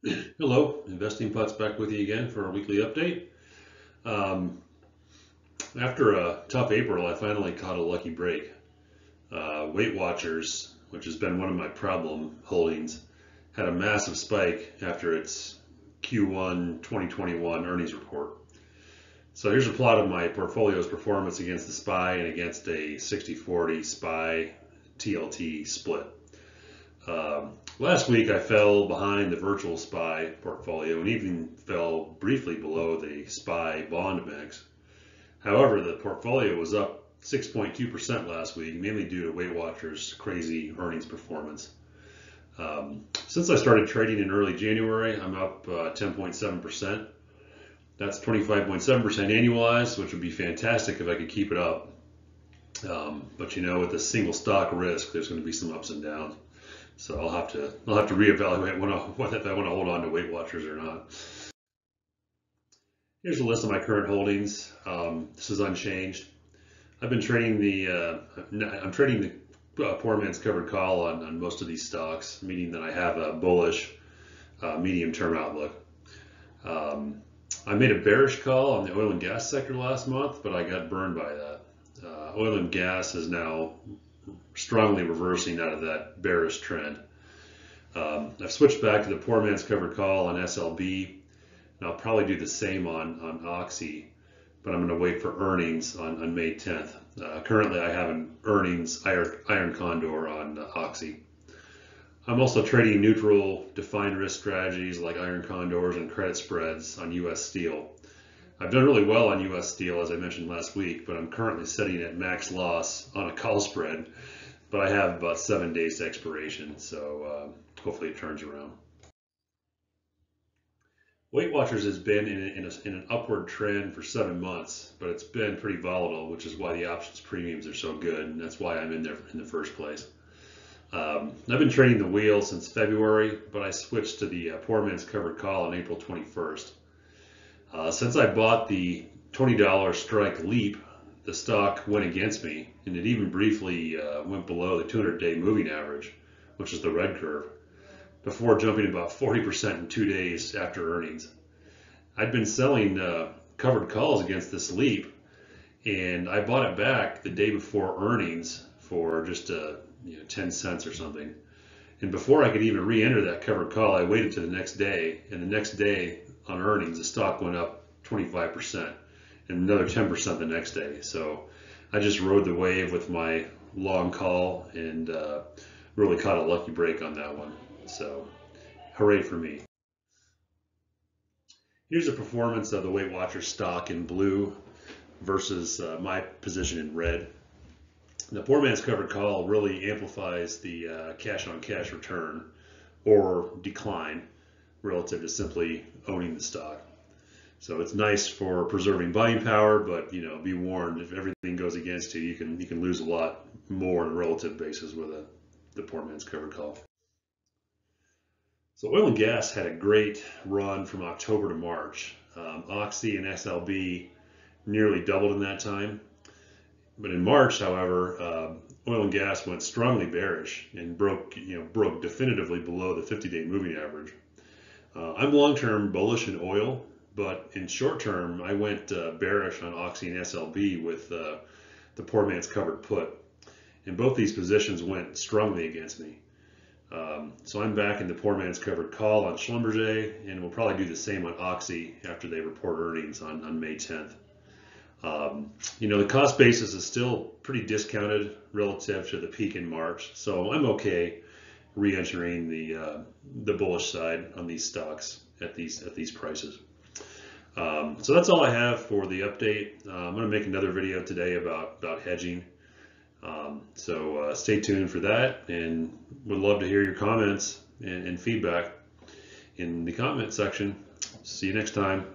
Hello, Investing Putz back with you again for our weekly update. Um, after a tough April, I finally caught a lucky break. Uh, Weight Watchers, which has been one of my problem holdings, had a massive spike after its Q1 2021 earnings report. So here's a plot of my portfolio's performance against the SPY and against a 60-40 SPY TLT split. Um, last week I fell behind the virtual SPY portfolio and even fell briefly below the SPY bond mix. However, the portfolio was up 6.2% last week, mainly due to Weight Watchers' crazy earnings performance. Um, since I started trading in early January, I'm up 10.7%. Uh, That's 25.7% annualized, which would be fantastic if I could keep it up. Um, but you know, with a single stock risk, there's going to be some ups and downs. So I'll have to I'll have to reevaluate when I, if I want to hold on to Weight Watchers or not. Here's a list of my current holdings. Um, this is unchanged. I've been trading the uh, I'm trading the uh, poor man's covered call on, on most of these stocks, meaning that I have a bullish uh, medium-term outlook. Um, I made a bearish call on the oil and gas sector last month, but I got burned by that. Uh, oil and gas is now strongly reversing out of that bearish trend. Um, I've switched back to the poor man's covered call on SLB, and I'll probably do the same on, on Oxy, but I'm going to wait for earnings on, on May 10th. Uh, currently, I have an earnings iron, iron condor on uh, Oxy. I'm also trading neutral defined risk strategies like iron condors and credit spreads on US steel. I've done really well on US steel, as I mentioned last week, but I'm currently sitting at max loss on a call spread but I have about seven days to expiration, so uh, hopefully it turns around. Weight Watchers has been in, in, a, in, an upward trend for seven months, but it's been pretty volatile, which is why the options premiums are so good, and that's why I'm in there in the first place. Um, I've been trading the wheel since February, but I switched to the uh, poor man's covered call on April 21st. Uh, since I bought the $20 strike leap the stock went against me, and it even briefly uh, went below the 200-day moving average, which is the red curve, before jumping about 40% in two days after earnings. I'd been selling uh, covered calls against this leap, and I bought it back the day before earnings for just uh, you know, 10 cents or something. And before I could even re-enter that covered call, I waited to the next day, and the next day on earnings, the stock went up 25% and another 10% the next day. So I just rode the wave with my long call and uh, really caught a lucky break on that one. So hooray for me. Here's a performance of the Weight Watchers stock in blue versus uh, my position in red. The poor man's covered call really amplifies the uh, cash on cash return or decline relative to simply owning the stock. So it's nice for preserving buying power, but you know, be warned if everything goes against you, you can you can lose a lot more on a relative basis with a the poor man's covered call. So oil and gas had a great run from October to March. Um, Oxy and SLB nearly doubled in that time. But in March, however, uh, oil and gas went strongly bearish and broke, you know, broke definitively below the 50-day moving average. Uh, I'm long-term bullish in oil but in short term, I went uh, bearish on Oxy and SLB with uh, the poor man's covered put. And both these positions went strongly against me. Um, so I'm back in the poor man's covered call on Schlumberger, and we'll probably do the same on Oxy after they report earnings on, on May 10th. Um, you know, the cost basis is still pretty discounted relative to the peak in March, so I'm okay re-entering the uh, the bullish side on these stocks at these at these prices. Um, so that's all I have for the update. Uh, I'm going to make another video today about, about hedging. Um, so uh, stay tuned for that and would love to hear your comments and, and feedback in the comment section. See you next time.